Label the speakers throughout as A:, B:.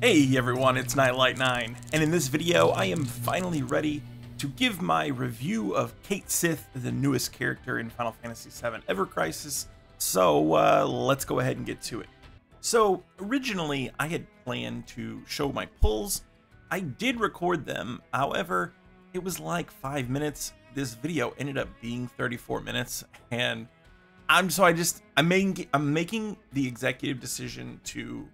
A: Hey everyone, it's Nitelight9, and in this video I am finally ready to give my review of Cait Sith, the newest character in Final Fantasy VII Ever Crisis, so uh, let's go ahead and get to it. So originally I had planned to show my pulls, I did record them, however, it was like 5 minutes, this video ended up being 34 minutes, and I'm so I just I'm making I'm making the executive decision to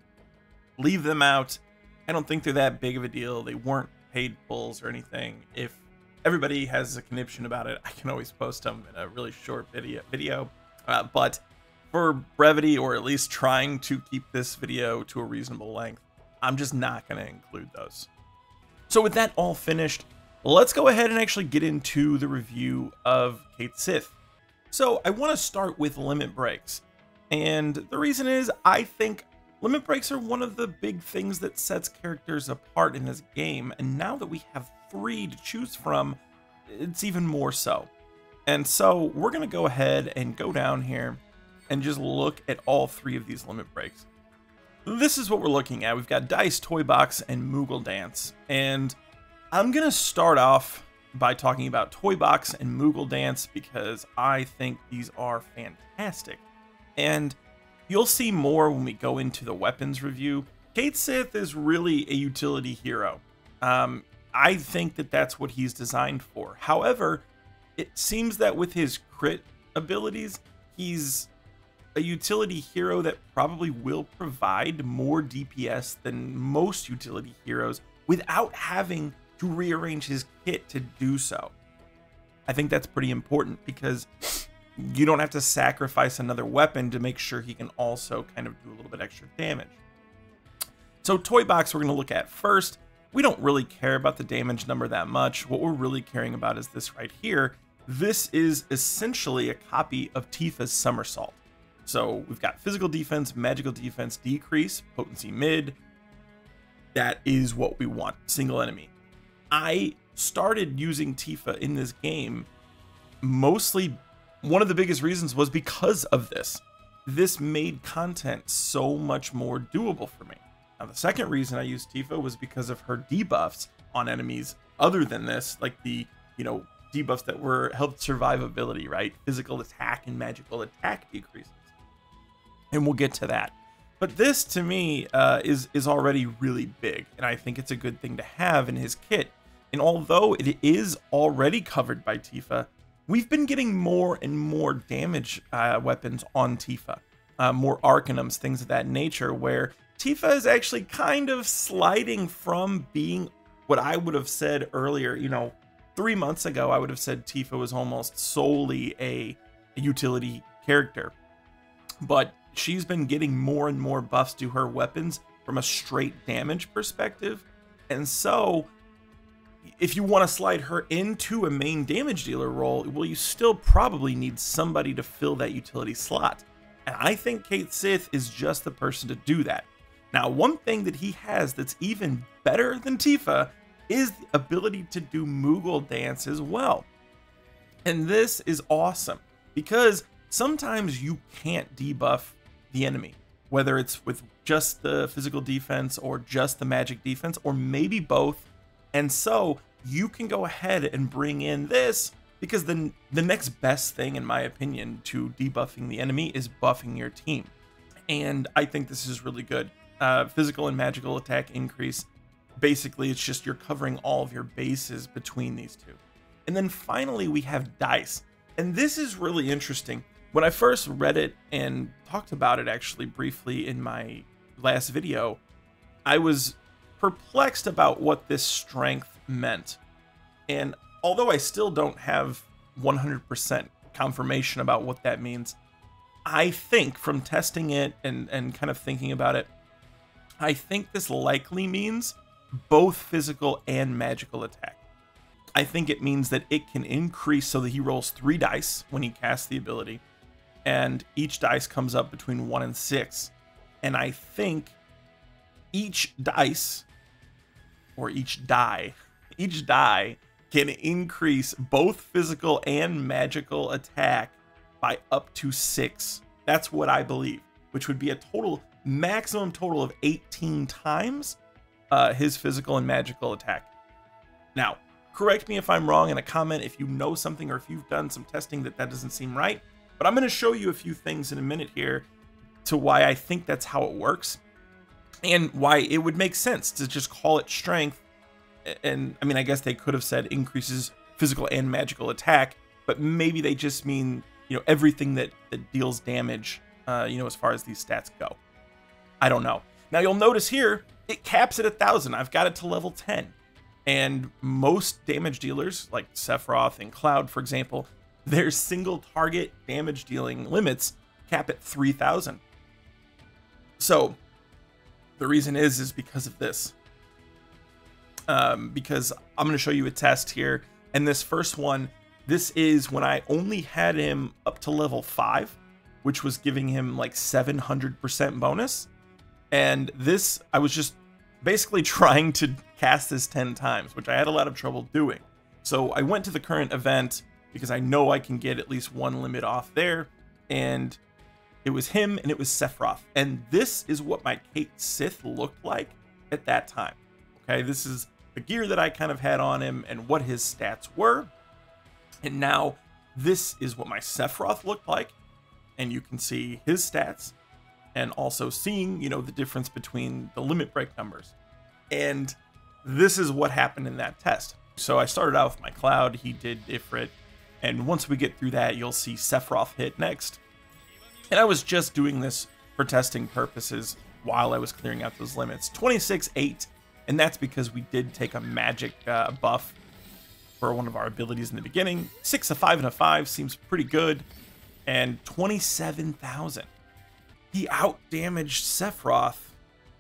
A: leave them out. I don't think they're that big of a deal. They weren't paid pulls or anything. If everybody has a conniption about it, I can always post them in a really short video. Video, uh, but for brevity or at least trying to keep this video to a reasonable length, I'm just not going to include those. So with that all finished, let's go ahead and actually get into the review of Cait Sith. So I want to start with limit breaks. And the reason is I think limit breaks are one of the big things that sets characters apart in this game. And now that we have three to choose from, it's even more so. And so we're going to go ahead and go down here and just look at all three of these limit breaks. This is what we're looking at. We've got Dice, Toy Box, and Moogle Dance. And I'm going to start off by talking about Toy Box and Moogle Dance because I think these are fantastic. And you'll see more when we go into the weapons review. Cait Sith is really a utility hero. Um, I think that that's what he's designed for. However, it seems that with his crit abilities, he's a utility hero that probably will provide more DPS than most utility heroes without having to rearrange his kit to do so. I think that's pretty important because you don't have to sacrifice another weapon to make sure he can also kind of do a little bit extra damage. So Toy Box we're going to look at first. We don't really care about the damage number that much. What we're really caring about is this right here. This is essentially a copy of Tifa's Somersault. So we've got physical defense, magical defense, decrease, potency mid. That is what we want, single enemy. I started using Tifa in this game mostly one of the biggest reasons was because of this. This made content so much more doable for me. Now, the second reason I used Tifa was because of her debuffs on enemies other than this, like the, you know, debuffs that were helped survivability, right? Physical attack and magical attack decreases. And we'll get to that. But this to me uh, is is already really big, and I think it's a good thing to have in his kit and although it is already covered by Tifa, we've been getting more and more damage uh, weapons on Tifa. Uh, more Arcanums, things of that nature, where Tifa is actually kind of sliding from being what I would have said earlier, you know, three months ago, I would have said Tifa was almost solely a, a utility character. But she's been getting more and more buffs to her weapons from a straight damage perspective. And so if you want to slide her into a main damage dealer role, well, you still probably need somebody to fill that utility slot. And I think Cait Sith is just the person to do that. Now, one thing that he has that's even better than Tifa is the ability to do Moogle dance as well. And this is awesome because sometimes you can't debuff the enemy, whether it's with just the physical defense or just the magic defense, or maybe both and so you can go ahead and bring in this because the, the next best thing, in my opinion, to debuffing the enemy is buffing your team. And I think this is really good. Uh, physical and magical attack increase. Basically, it's just you're covering all of your bases between these two. And then finally, we have dice. And this is really interesting. When I first read it and talked about it actually briefly in my last video, I was perplexed about what this strength meant. And although I still don't have 100% confirmation about what that means, I think from testing it and, and kind of thinking about it, I think this likely means both physical and magical attack. I think it means that it can increase so that he rolls three dice when he casts the ability, and each dice comes up between one and six. And I think each dice or each die, each die can increase both physical and magical attack by up to six. That's what I believe, which would be a total maximum total of 18 times uh, his physical and magical attack. Now, correct me if I'm wrong in a comment if you know something or if you've done some testing that that doesn't seem right, but I'm going to show you a few things in a minute here to why I think that's how it works and why it would make sense to just call it strength. And I mean, I guess they could have said increases physical and magical attack, but maybe they just mean, you know, everything that, that deals damage, uh, you know, as far as these stats go. I don't know. Now you'll notice here, it caps at a thousand. I've got it to level 10. And most damage dealers, like Sephiroth and Cloud, for example, their single target damage dealing limits cap at 3000. So the reason is, is because of this. Um, because I'm going to show you a test here. And this first one, this is when I only had him up to level 5, which was giving him like 700% bonus. And this, I was just basically trying to cast this 10 times, which I had a lot of trouble doing. So I went to the current event because I know I can get at least one limit off there. And it was him and it was Sephiroth. And this is what my Cait Sith looked like at that time. Okay, this is the gear that I kind of had on him and what his stats were. And now this is what my Sephiroth looked like. And you can see his stats and also seeing, you know, the difference between the limit break numbers. And this is what happened in that test. So I started out with my Cloud, he did Ifrit, and once we get through that, you'll see Sephiroth hit next. And I was just doing this for testing purposes while I was clearing out those limits. 26-8, and that's because we did take a magic uh, buff for one of our abilities in the beginning. 6, a 5, and a 5 seems pretty good. And 27,000. He outdamaged Sephiroth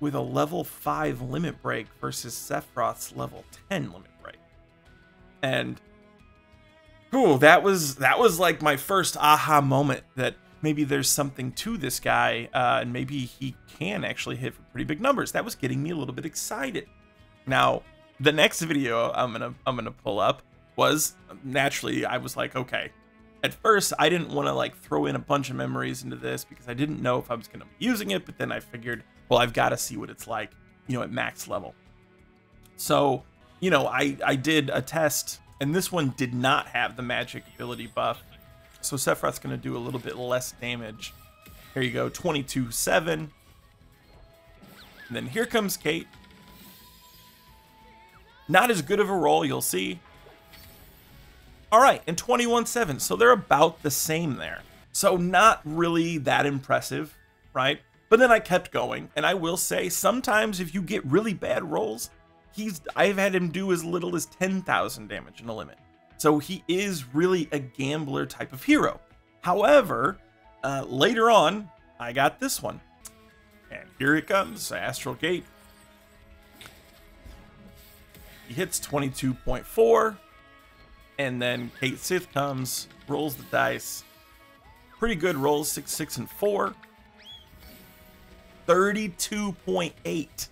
A: with a level 5 limit break versus Sephiroth's level 10 limit break. And cool, that was that was like my first aha moment that maybe there's something to this guy uh, and maybe he can actually hit for pretty big numbers. That was getting me a little bit excited. Now, the next video I'm gonna I'm gonna pull up was naturally I was like, okay, at first I didn't want to like throw in a bunch of memories into this because I didn't know if I was to be using it, but then I figured, well, I've got to see what it's like, you know, at max level. So, you know, I I did a test and this one did not have the magic ability buff. So Sephiroth's going to do a little bit less damage. Here you go, 22-7. And then here comes Cait. Not as good of a roll, you'll see. All right, and 21-7. So they're about the same there. So not really that impressive, right? But then I kept going, and I will say sometimes if you get really bad rolls, he's I've had him do as little as 10,000 damage in a limit. So he is really a gambler type of hero. However, uh, later on, I got this one. And here it comes, Astral Gate. He hits 22.4. And then Cait Sith comes, rolls the dice. Pretty good rolls, 6, 6, and 4. 32.8.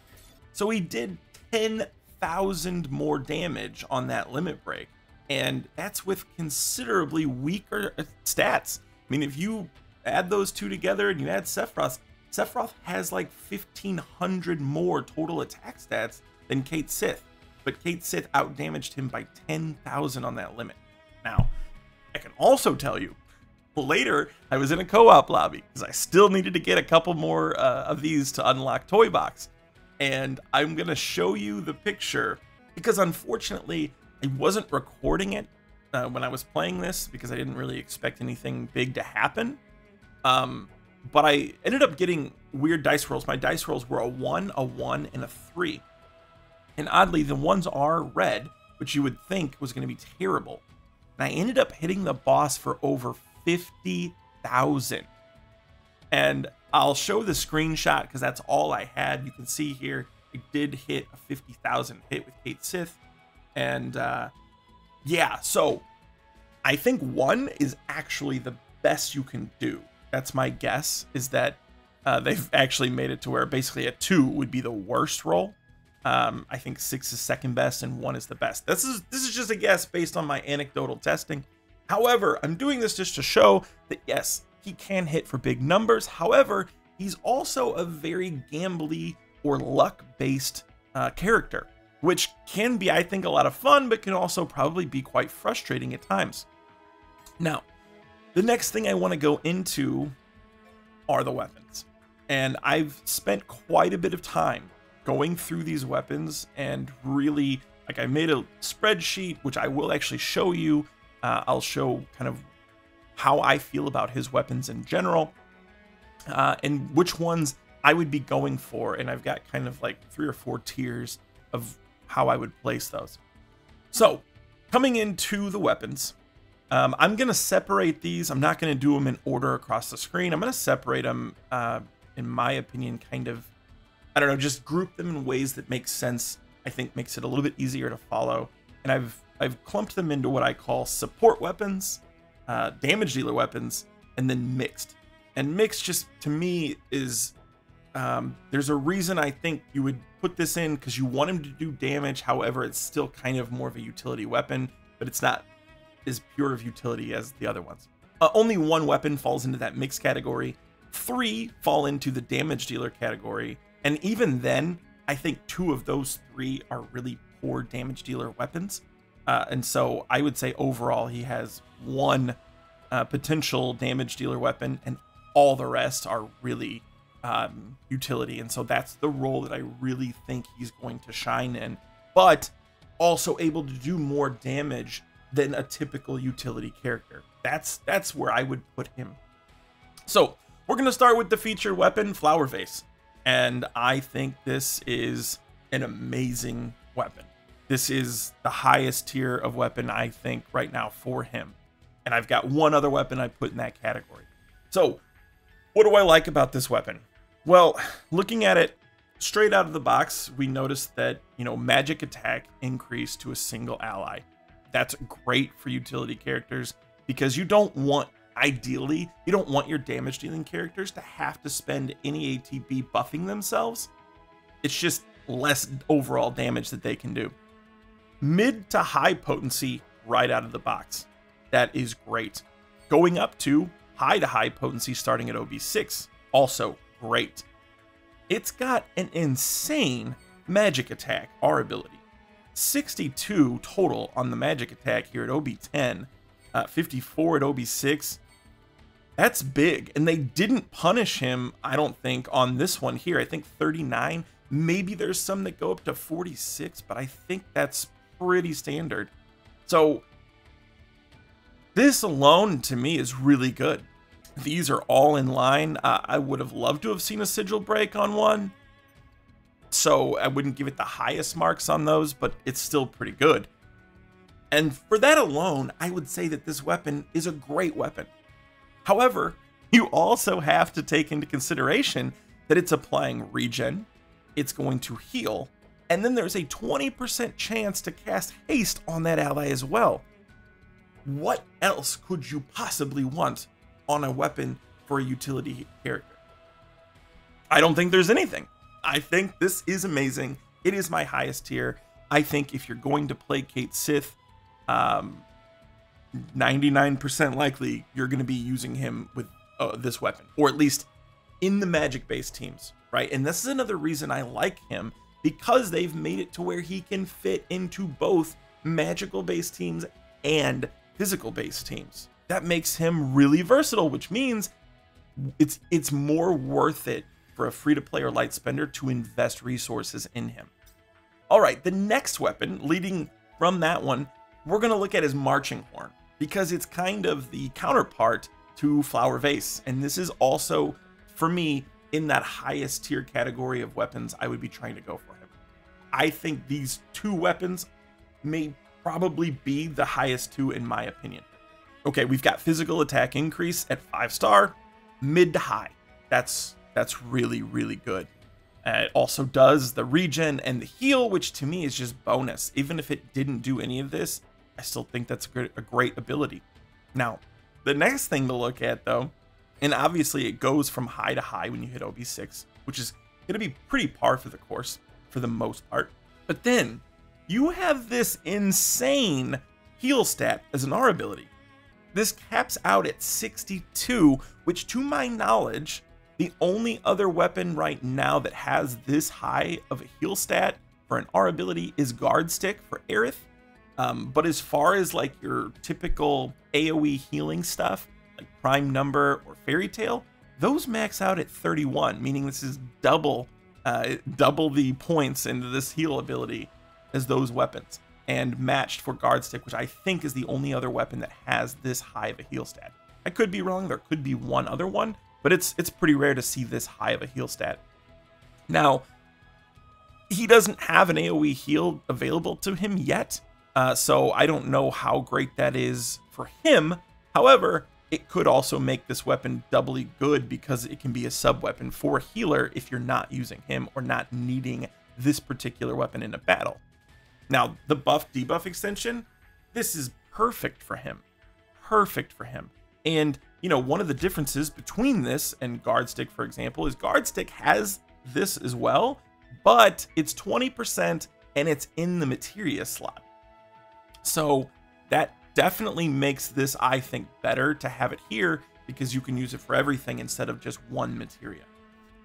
A: So he did 10,000 more damage on that limit break. And that's with considerably weaker stats. I mean, if you add those two together and you add Sephiroth, Sephiroth has like 1,500 more total attack stats than Cait Sith but Cait Sith outdamaged him by 10,000 on that limit. Now, I can also tell you, later I was in a co-op lobby because I still needed to get a couple more uh, of these to unlock Toy Box. And I'm going to show you the picture because unfortunately I wasn't recording it uh, when I was playing this because I didn't really expect anything big to happen. Um, but I ended up getting weird dice rolls. My dice rolls were a 1, a 1, and a 3. And oddly, the ones are red, which you would think was going to be terrible. And I ended up hitting the boss for over 50,000. And I'll show the screenshot because that's all I had. You can see here, I did hit a 50,000 hit with Cait Sith. And uh, yeah, so I think one is actually the best you can do. That's my guess, is that uh, they've actually made it to where basically a two would be the worst roll. Um, I think six is second best and one is the best. This is this is just a guess based on my anecdotal testing. However, I'm doing this just to show that yes, he can hit for big numbers. However, he's also a very gambly or luck based uh, character, which can be, I think, a lot of fun, but can also probably be quite frustrating at times. Now, the next thing I want to go into are the weapons. And I've spent quite a bit of time going through these weapons and really, like, I made a spreadsheet, which I will actually show you. Uh, I'll show kind of how I feel about his weapons in general uh, and which ones I would be going for. And I've got kind of like three or four tiers of how I would place those. So, coming into the weapons, um, I'm going to separate these. I'm not going to do them in order across the screen. I'm going to separate them, uh, in my opinion, kind of, I don't know, just group them in ways that make sense. I think makes it a little bit easier to follow. And I've I've clumped them into what I call support weapons, uh, damage dealer weapons, and then mixed. And mixed just to me is um, there's a reason I think you would put this in because you want him to do damage. However, it's still kind of more of a utility weapon, but it's not as pure of utility as the other ones. Uh, only one weapon falls into that mixed category. Three fall into the damage dealer category. And even then, I think two of those three are really poor damage dealer weapons. Uh, and so I would say overall he has one uh, potential damage dealer weapon, and all the rest are really um, utility. And so that's the role that I really think he's going to shine in, but also able to do more damage than a typical utility character. That's that's where I would put him. So we're gonna start with the featured weapon, Flower Vase, and I think this is an amazing weapon. This is the highest tier of weapon I think right now for him. And I've got one other weapon I put in that category. So, what do I like about this weapon? Well, looking at it straight out of the box, we notice that, you know, magic attack increased to a single ally. That's great for utility characters because you don't want, ideally, you don't want your damage dealing characters to have to spend any ATB buffing themselves. It's just less overall damage that they can do mid to high potency right out of the box. That is great. Going up to high to high potency starting at OB6, also great. It's got an insane magic attack, our ability. 62 total on the magic attack here at OB10, uh, 54 at OB6. That's big. And they didn't punish him, I don't think, on this one here. I think 39. Maybe there's some that go up to 46, but I think that's pretty standard. So this alone to me is really good. These are all in line. Uh, I would have loved to have seen a sigil break on one. So I wouldn't give it the highest marks on those, but it's still pretty good. And for that alone, I would say that this weapon is a great weapon. However, you also have to take into consideration that it's applying regen, it's going to heal, and then there's a 20% chance to cast haste on that ally as well. What else could you possibly want on a weapon for a utility character? I don't think there's anything. I think this is amazing. It is my highest tier. I think if you're going to play Cait Sith, um, 99% likely you're going to be using him with uh, this weapon, or at least in the magic based teams, right? And this is another reason I like him because they've made it to where he can fit into both magical based teams and physical based teams. That makes him really versatile, which means it's it's more worth it for a free to play or light spender to invest resources in him. All right, the next weapon leading from that one, we're going to look at his marching horn because it's kind of the counterpart to flower vase and this is also for me in that highest tier category of weapons I would be trying to go for. Him. I think these two weapons may probably be the highest two in my opinion. Okay, we've got physical attack increase at five star, mid to high. That's that's really really good. Uh, it also does the regen and the heal, which to me is just bonus. Even if it didn't do any of this, I still think that's a great, a great ability. Now, the next thing to look at though, and obviously it goes from high to high when you hit OB6, which is going to be pretty par for the course for the most part. But then you have this insane heal stat as an R ability. This caps out at 62, which to my knowledge The only other weapon right now that has this high of a heal stat for an R ability is Guard Stick for Aerith. Um, but as far as like your typical AoE healing stuff, like Prime Number or Fairy Tale, those max out at 31, meaning this is double, uh, double the points into this heal ability as those weapons, and matched for Guard Stick, which I think is the only other weapon that has this high of a heal stat. I could be wrong. There could be one other one, but it's it's pretty rare to see this high of a heal stat. Now, he doesn't have an AoE heal available to him yet, uh, so I don't know how great that is for him. However, it could also make this weapon doubly good because it can be a sub weapon for a healer if you're not using him or not needing this particular weapon in a battle. Now, the buff debuff extension, this is perfect for him. Perfect for him. And, you know, one of the differences between this and Guard Stick, for example, is Guard Stick has this as well, but it's 20% and it's in the materia slot. So that definitely makes this, I think, better to have it here because you can use it for everything instead of just one materia.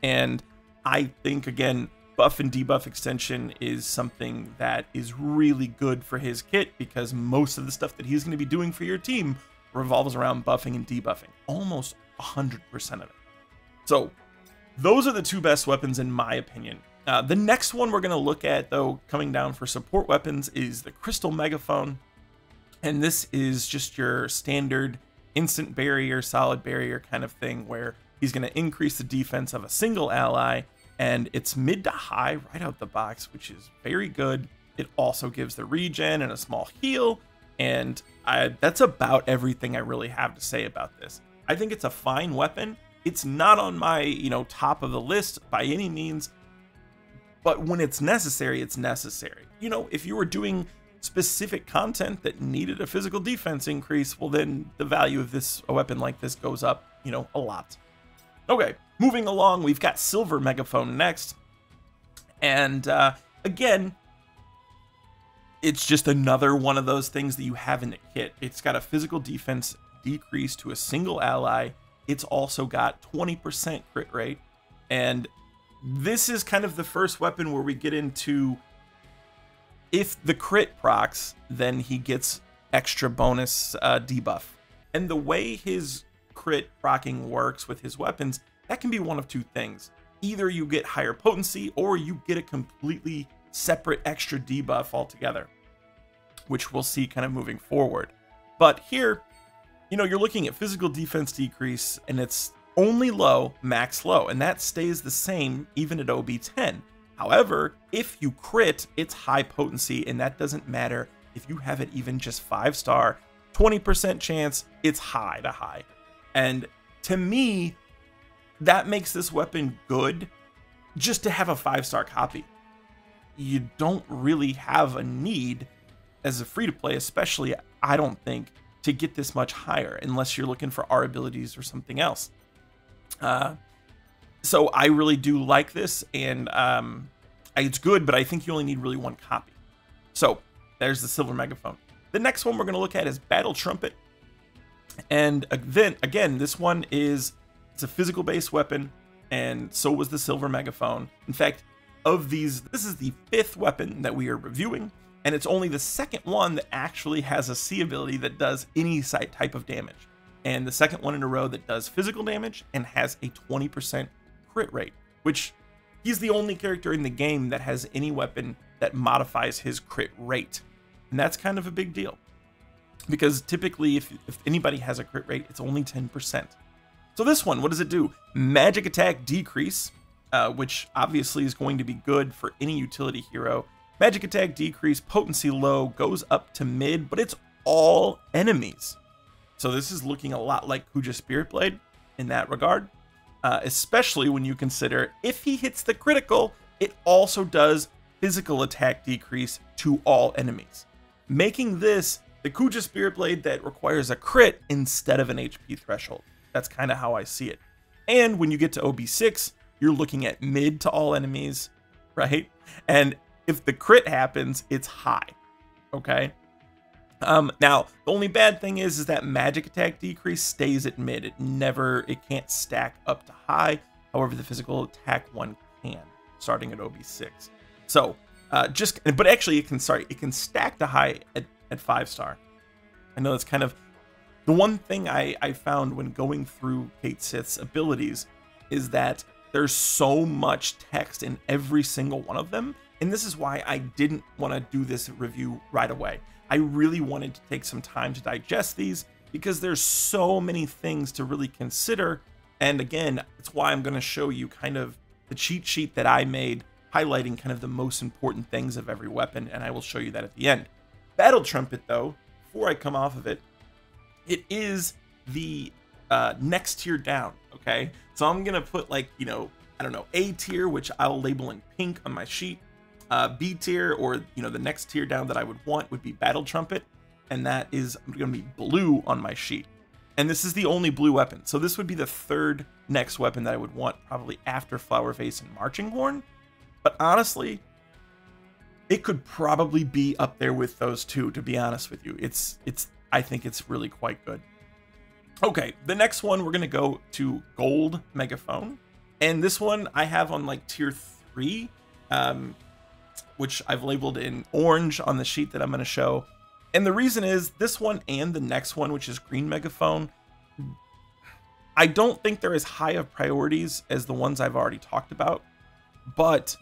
A: And I think, again, buff and debuff extension is something that is really good for his kit because most of the stuff that he's going to be doing for your team revolves around buffing and debuffing, almost 100% of it. So, those are the two best weapons in my opinion. Uh, the next one we're going to look at, though, coming down for support weapons is the Crystal Megaphone. And this is just your standard instant barrier, solid barrier kind of thing where he's going to increase the defense of a single ally and it's mid to high right out the box, which is very good. It also gives the regen and a small heal, and I, that's about everything I really have to say about this. I think it's a fine weapon. It's not on my, you know, top of the list by any means, but when it's necessary, it's necessary. You know, if you were doing specific content that needed a physical defense increase, well, then the value of this a weapon like this goes up, you know, a lot. Okay, moving along, we've got Silver Megaphone next. And uh, again, it's just another one of those things that you have in the kit. It's got a physical defense decrease to a single ally. It's also got 20% crit rate. And this is kind of the first weapon where we get into if the crit procs, then he gets extra bonus uh, debuff. And the way his crit procking works with his weapons, that can be one of two things. Either you get higher potency or you get a completely separate extra debuff altogether, which we'll see kind of moving forward. But here, you know, you're looking at physical defense decrease and it's only low, max low, and that stays the same even at OB10. However, if you crit, it's high potency, and that doesn't matter if you have it even just 5 star, 20% chance, it's high to high. And to me, that makes this weapon good just to have a 5 star copy. You don't really have a need as a free to play, especially, I don't think, to get this much higher unless you're looking for R abilities or something else. Uh, so I really do like this, and um, it's good, but I think you only need really one copy. So there's the Silver Megaphone. The next one we're going to look at is Battle Trumpet. And then again, this one is it's a physical based weapon, and so was the Silver Megaphone. In fact, of these, this is the fifth weapon that we are reviewing, and it's only the second one that actually has a C ability that does any type of damage. And the second one in a row that does physical damage and has a 20% crit rate, which he's the only character in the game that has any weapon that modifies his crit rate. And that's kind of a big deal. Because typically, if, if anybody has a crit rate, it's only 10%. So this one, what does it do? Magic attack decrease, uh, which obviously is going to be good for any utility hero. Magic attack decrease, potency low, goes up to mid, but it's all enemies. So this is looking a lot like Kuja Spirit Blade in that regard uh, especially when you consider if he hits the critical, it also does physical attack decrease to all enemies, making this the Kuja Spirit Blade that requires a crit instead of an HP threshold. That's kind of how I see it. And when you get to OB6, you're looking at mid to all enemies, right? And if the crit happens, it's high. Okay? Um, now, the only bad thing is, is that magic attack decrease stays at mid. It never, it can't stack up to high. However, the physical attack one can, starting at OB6. So, uh, just, but actually it can, sorry, it can stack to high at, at five star. I know that's kind of the one thing I, I found when going through Cait Sith's abilities is that there's so much text in every single one of them. And this is why I didn't want to do this review right away. I really wanted to take some time to digest these because there's so many things to really consider. And again, it's why I'm going to show you kind of the cheat sheet that I made highlighting kind of the most important things of every weapon. And I will show you that at the end. Battle Trumpet though, before I come off of it, it is the uh, next tier down. Okay, so I'm gonna put like you know I don't know A tier, which I'll label in pink on my sheet. Uh, B tier, or you know the next tier down that I would want would be Battle Trumpet, and that is gonna be blue on my sheet. And this is the only blue weapon, so this would be the third next weapon that I would want, probably after Flower Vase and Marching Horn. But honestly, it could probably be up there with those two. To be honest with you, it's it's I think it's really quite good. Okay, the next one we're gonna go to Gold Megaphone, and this one I have on like tier three, um, which I've labeled in orange on the sheet that I'm gonna show. And the reason is this one and the next one, which is Green Megaphone, I don't think they're as high of priorities as the ones I've already talked about, but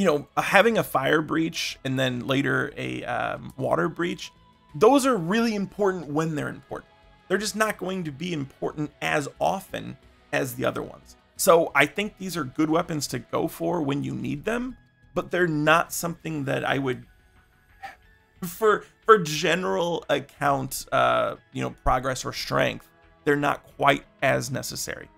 A: you know, having a fire breach and then later a um, water breach those are really important when they're important. They're just not going to be important as often as the other ones. So I think these are good weapons to go for when you need them, but they're not something that I would for for general account uh you know progress or strength they're not quite as necessary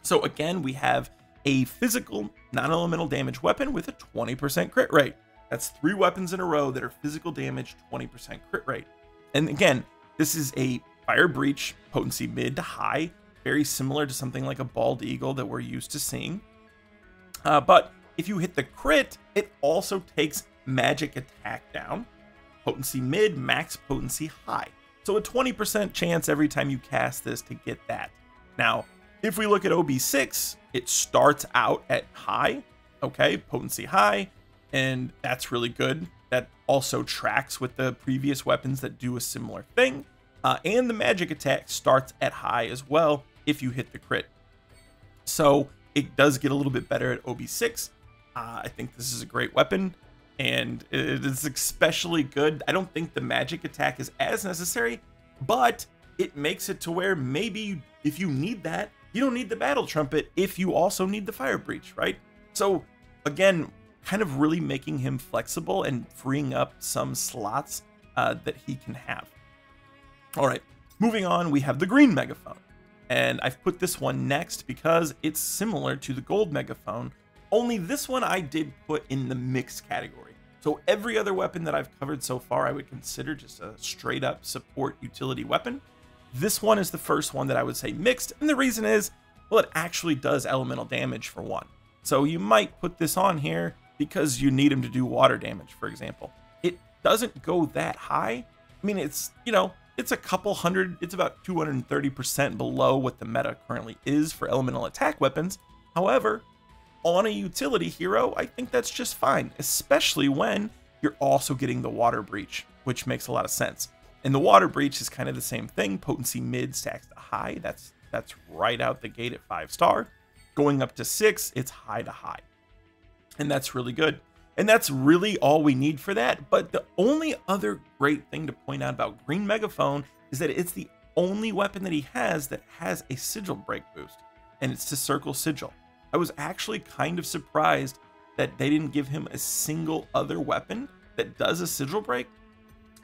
A: so again we have a physical non-elemental damage weapon with a 20% crit rate that's three weapons in a row that are physical damage, 20% crit rate. And again, this is a fire breach potency mid to high, very similar to something like a bald eagle that we're used to seeing. Uh, but if you hit the crit, it also takes magic attack down, potency mid, max potency high. So a 20% chance every time you cast this to get that. Now, if we look at OB6, it starts out at high, okay, potency high, and that's really good. That also tracks with the previous weapons that do a similar thing. Uh, and the magic attack starts at high as well if you hit the crit. So it does get a little bit better at OB6. Uh, I think this is a great weapon, and it is especially good. I don't think the magic attack is as necessary, but it makes it to where maybe if you need that, you don't need the battle trumpet if you also need the fire breach, right? So again, kind of really making him flexible and freeing up some slots uh, that he can have. All right, moving on, we have the green megaphone. And I've put this one next because it's similar to the gold megaphone, only this one I did put in the mixed category. So every other weapon that I've covered so far, I would consider just a straight up support utility weapon. This one is the first one that I would say mixed, and the reason is, well, it actually does elemental damage for one. So you might put this on here because you need him to do water damage, for example. It doesn't go that high. I mean, it's, you know, it's a couple hundred, it's about 230% below what the meta currently is for elemental attack weapons. However, on a utility hero, I think that's just fine, especially when you're also getting the water breach, which makes a lot of sense. And the water breach is kind of the same thing. Potency mid stacks to high. That's that's right out the gate at five star. Going up to six, it's high to high and that's really good. And that's really all we need for that. But the only other great thing to point out about Green Megaphone is that it's the only weapon that he has that has a sigil break boost, and it's to Circle Sigil. I was actually kind of surprised that they didn't give him a single other weapon that does a sigil break.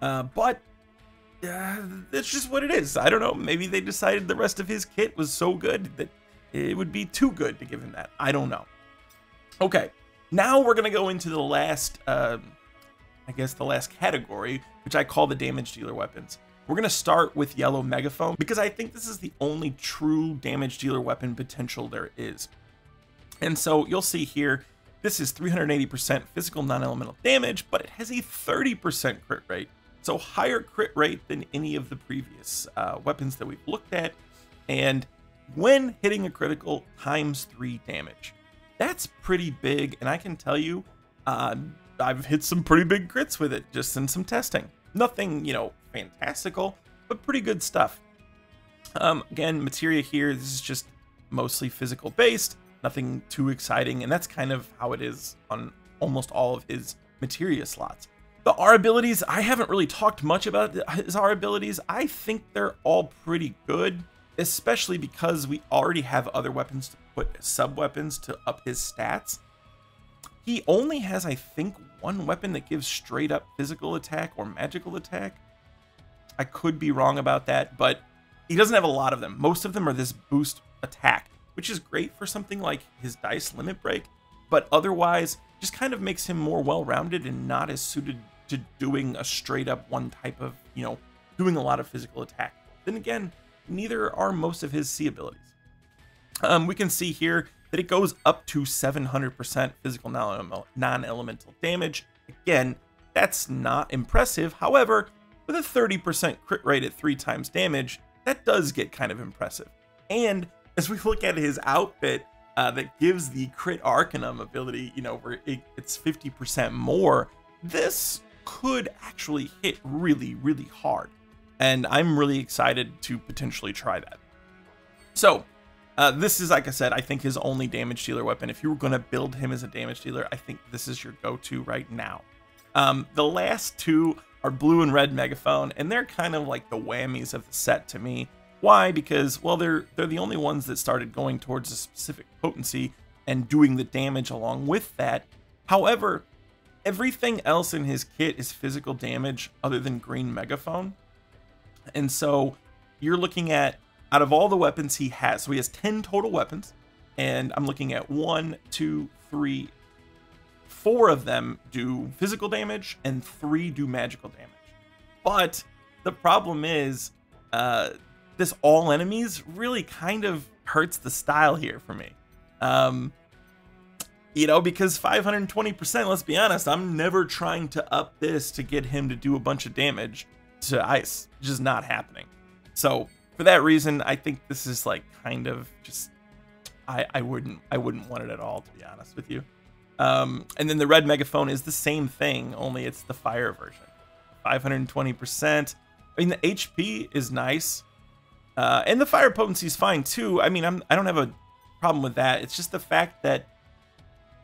A: Uh, but uh, that's just what it is. I don't know. Maybe they decided the rest of his kit was so good that it would be too good to give him that. I don't know. Okay, now we're going to go into the last, um, I guess, the last category, which I call the damage dealer weapons. We're going to start with Yellow Megaphone because I think this is the only true damage dealer weapon potential there is. And so you'll see here, this is 380% physical non-elemental damage, but it has a 30% crit rate. So higher crit rate than any of the previous uh, weapons that we've looked at. And when hitting a critical times three damage. That's pretty big, and I can tell you, uh, I've hit some pretty big crits with it just in some testing. Nothing, you know, fantastical, but pretty good stuff. Um, again, materia here, this is just mostly physical based, nothing too exciting, and that's kind of how it is on almost all of his materia slots. The R abilities, I haven't really talked much about his R abilities. I think they're all pretty good, especially because we already have other weapons to put sub weapons to up his stats. He only has, I think, one weapon that gives straight up physical attack or magical attack. I could be wrong about that, but he doesn't have a lot of them. Most of them are this boost attack, which is great for something like his dice limit break, but otherwise just kind of makes him more well-rounded and not as suited to doing a straight up one type of, you know, doing a lot of physical attack. Then again, neither are most of his C abilities. Um, we can see here that it goes up to 700% physical non-elemental damage. Again, that's not impressive. However, with a 30% crit rate at three times damage, that does get kind of impressive. And as we look at his outfit, uh, that gives the crit Arcanum ability, you know, where it, it's 50% more, this could actually hit really, really hard. And I'm really excited to potentially try that. So, uh, this is, like I said, I think his only damage dealer weapon. If you were going to build him as a damage dealer, I think this is your go-to right now. Um, the last two are blue and red megaphone, and they're kind of like the whammies of the set to me. Why? Because, well, they're they're the only ones that started going towards a specific potency and doing the damage along with that. However, everything else in his kit is physical damage other than green megaphone. And so you're looking at out of all the weapons he has, so he has 10 total weapons, and I'm looking at one, two, three, four of them do physical damage, and three do magical damage. But the problem is, uh, this all enemies really kind of hurts the style here for me. Um, you know, because 520%, let's be honest, I'm never trying to up this to get him to do a bunch of damage to ice. Just not happening. So for that reason, I think this is like kind of just I I wouldn't I wouldn't want it at all to be honest with you. Um, and then the red megaphone is the same thing, only it's the fire version. 520%. I mean the HP is nice. Uh, and the fire potency is fine too. I mean, I'm I don't have a problem with that. It's just the fact that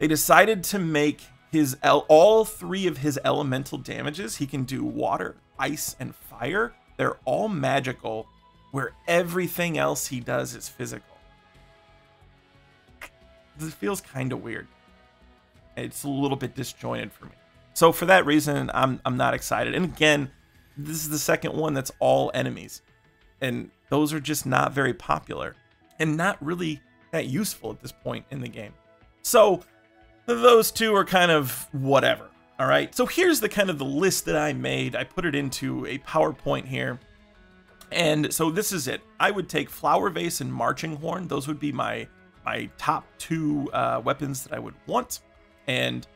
A: they decided to make his all three of his elemental damages. He can do water, ice, and fire. They're all magical where everything else he does is physical. This feels kind of weird. It's a little bit disjointed for me. So for that reason, I'm I'm not excited. And again, this is the second one that's all enemies. And those are just not very popular and not really that useful at this point in the game. So those two are kind of whatever. All right. So here's the kind of the list that I made. I put it into a PowerPoint here. And so this is it. I would take Flower Vase and Marching Horn. Those would be my my top two uh, weapons that I would want. And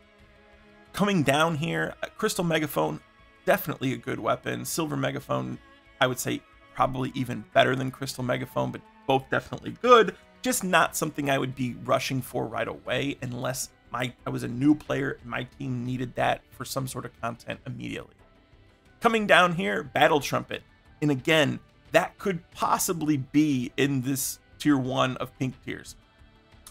A: coming down here, uh, Crystal Megaphone, definitely a good weapon. Silver Megaphone, I would say probably even better than Crystal Megaphone, but both definitely good. Just not something I would be rushing for right away unless my I was a new player my team needed that for some sort of content immediately. Coming down here, Battle Trumpet. And again, that could possibly be in this tier one of pink tiers.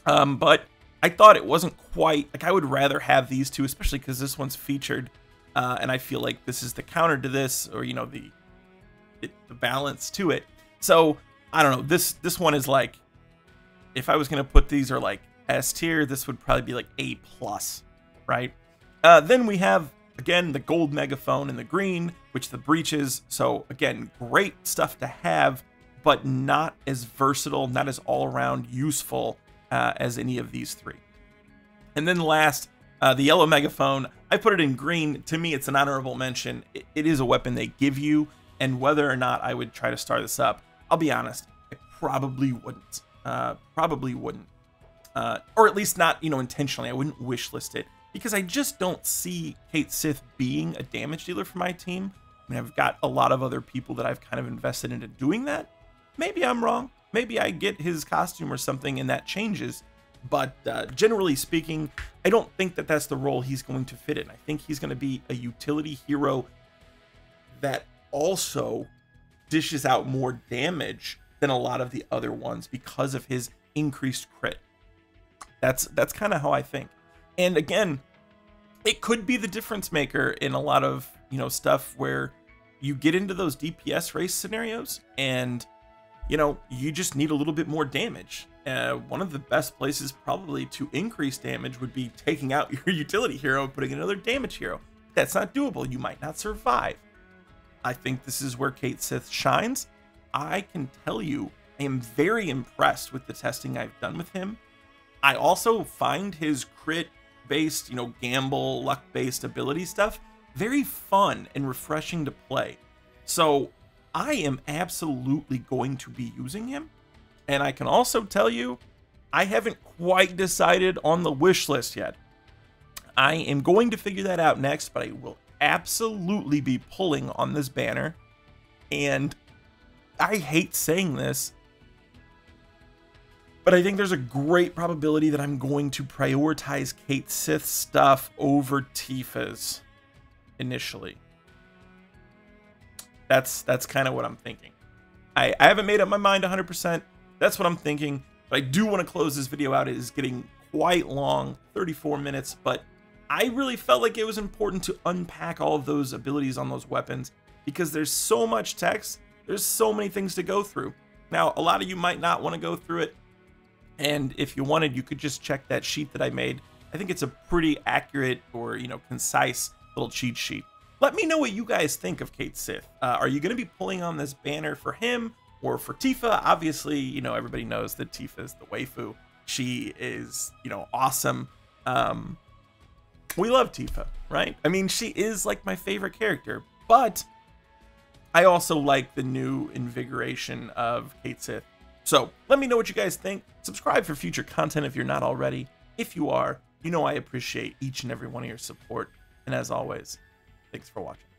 A: Um, but I thought it wasn't quite like I would rather have these two, especially because this one's featured, uh, and I feel like this is the counter to this, or you know the it, the balance to it. So I don't know. This this one is like, if I was gonna put these or like S tier, this would probably be like A plus, right? Uh, then we have again the gold megaphone and the green, which the breaches. So again, great stuff to have, but not as versatile, not as all around useful uh, as any of these three. And then last, uh, the yellow megaphone. I put it in green. To me, it's an honorable mention. It, it is a weapon they give you, and whether or not I would try to start this up, I'll be honest, I probably wouldn't. Uh, probably wouldn't. Uh, or at least not, you know, intentionally. I wouldn't wish list it because I just don't see Cait Sith being a damage dealer for my team. I mean, I've got a lot of other people that I've kind of invested into doing that. Maybe I'm wrong. maybe I get his costume or something and that changes. But uh, generally speaking, I don't think that that's the role he's going to fit in. I think he's going to be a utility hero that also dishes out more damage than a lot of the other ones because of his increased crit. That's that's kind of how I think. And again, it could be the difference maker in a lot of, you know, stuff where you get into those DPS race scenarios and you know, you just need a little bit more damage. Uh, one of the best places probably to increase damage would be taking out your utility hero and putting another damage hero. That's not doable. You might not survive. I think this is where Cait Sith shines. I can tell you, I am very impressed with the testing I've done with him. I also find his crit based, you know, gamble, luck based ability stuff very fun and refreshing to play. So I am absolutely going to be using him. And I can also tell you, I haven't quite decided on the wish list yet. I am going to figure that out next, but I will absolutely be pulling on this banner. And I hate saying this, but I think there's a great probability that I'm going to prioritize Cait Sith stuff over Tifa's initially. That's that's kind of what I'm thinking. I, I haven't made up my mind 100%. That's what I'm thinking. But I do want to close this video out. It is getting quite long, 34 minutes, but I really felt like it was important to unpack all of those abilities on those weapons because there's so much text. There's so many things to go through. Now, a lot of you might not want to go through it. And if you wanted, you could just check that sheet that I made. I think it's a pretty accurate or, you know, concise little cheat sheet. Let me know what you guys think of Cait Sith. Uh, are you going to be pulling on this banner for him or for Tifa? Obviously, you know, everybody knows that Tifa is the waifu. She is, you know, awesome. Um, we love Tifa, right? I mean, she is like my favorite character, but I also like the new invigoration of Cait Sith. So let me know what you guys think. Subscribe for future content if you're not already. If you are, you know I appreciate each and every one of your support. And as always, Thanks for watching.